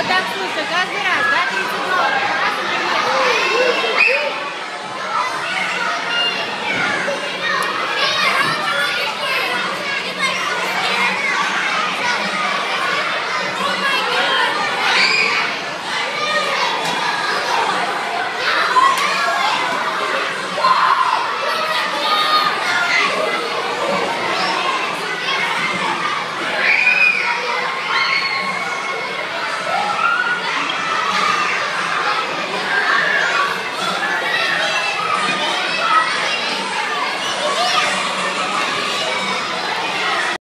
Вот так, слушай, каждый раз.